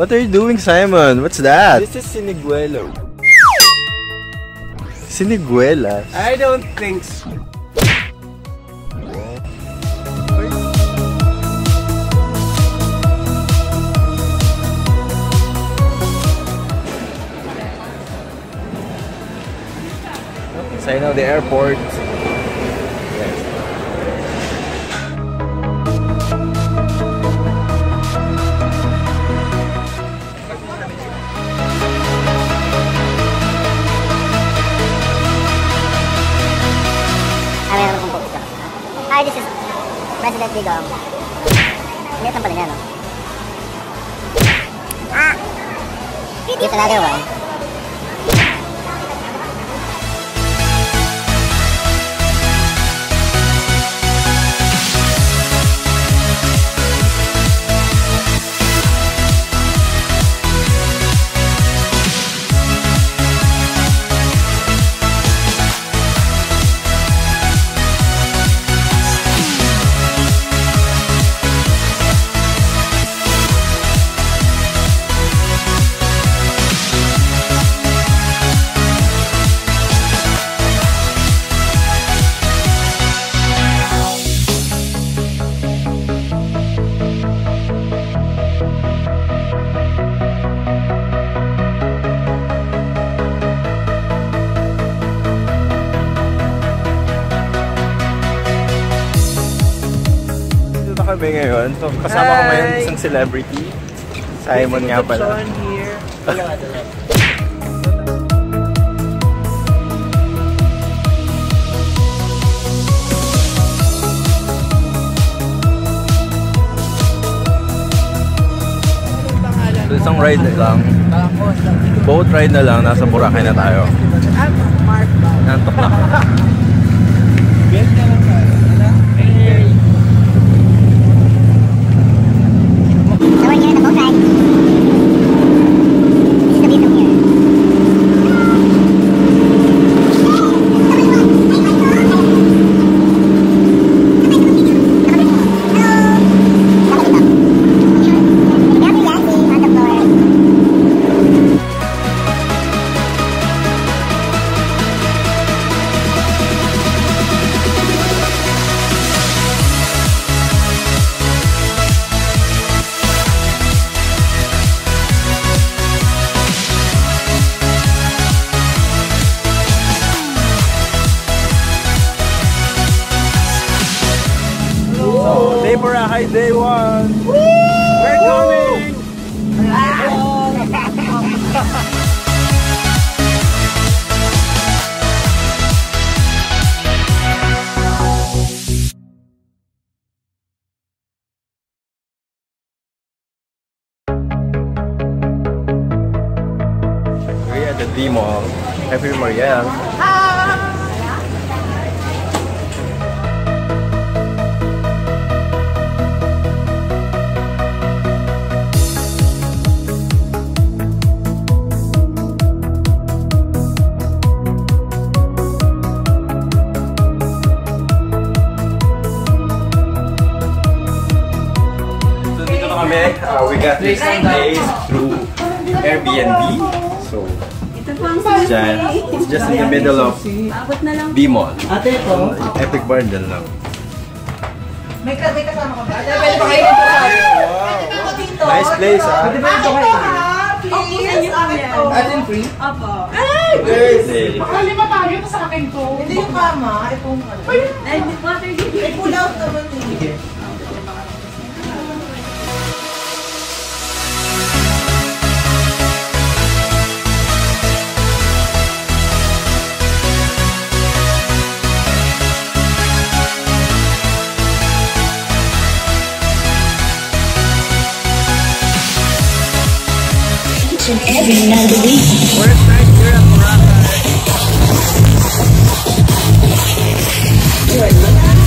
What are you doing, Simon? What's that? This is siniguelo. Siniguelas. I don't think so. Sign of the airport. President Digong. Liit lang pala niya, no? Ah! Here's another one. Kami ngayon. So, kasama ko ngayon isang celebrity. Simon nga pala. here. So, isang ride na lang. Boat ride na lang. Nasa Boracay na tayo. Nantok na. Oh. Labor High Day 1! Woo! We're coming! We're at the D Mall. Happy Marielle. Hi! Uh, we got this place through Airbnb. So, dyan. It's just in the middle of B Mall. Ate ko. Epic Bar dyan lang. May kasama ko ba? Ate, pwede ba kayo dito akin? Dito. Nice place, ah. Pwede ba dito kayo? Please. Ate, free? Thursday. Lima tayo sa akin to. Hindi yung kama. Itong ano. May pull out naman eh. We're of the Morocco.